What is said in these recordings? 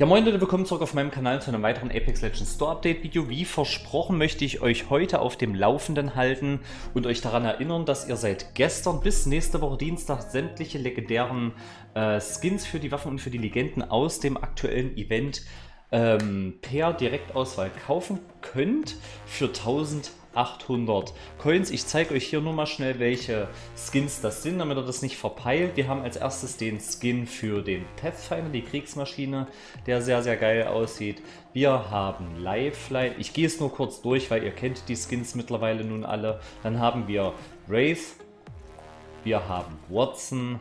Ja moin Leute, willkommen zurück auf meinem Kanal zu einem weiteren Apex Legends Store Update Video. Wie versprochen möchte ich euch heute auf dem Laufenden halten und euch daran erinnern, dass ihr seit gestern bis nächste Woche Dienstag sämtliche legendären äh, Skins für die Waffen und für die Legenden aus dem aktuellen Event ähm, per Direktauswahl kaufen könnt für 1000 800 Coins. Ich zeige euch hier nur mal schnell, welche Skins das sind, damit ihr das nicht verpeilt. Wir haben als erstes den Skin für den Pathfinder, die Kriegsmaschine, der sehr, sehr geil aussieht. Wir haben Lifeline. Ich gehe es nur kurz durch, weil ihr kennt die Skins mittlerweile nun alle. Dann haben wir Wraith. Wir haben Watson,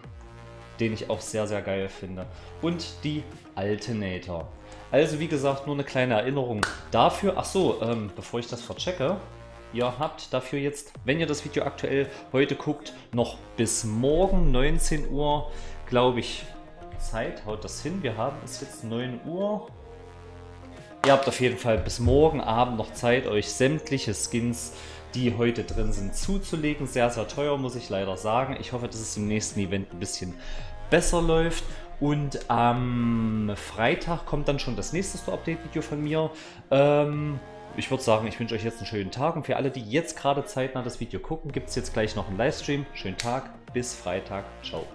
den ich auch sehr, sehr geil finde. Und die Alternator. Also wie gesagt, nur eine kleine Erinnerung dafür. Ach so, ähm, bevor ich das verchecke, Ihr habt dafür jetzt, wenn ihr das Video aktuell heute guckt, noch bis morgen 19 Uhr, glaube ich, Zeit. Haut das hin? Wir haben es jetzt 9 Uhr. Ihr habt auf jeden Fall bis morgen Abend noch Zeit, euch sämtliche Skins, die heute drin sind, zuzulegen. Sehr, sehr teuer, muss ich leider sagen. Ich hoffe, dass es im nächsten Event ein bisschen besser läuft. Und am Freitag kommt dann schon das nächste Store-Update-Video von mir. Ähm, ich würde sagen, ich wünsche euch jetzt einen schönen Tag und für alle, die jetzt gerade zeitnah das Video gucken, gibt es jetzt gleich noch einen Livestream. Schönen Tag, bis Freitag. Ciao.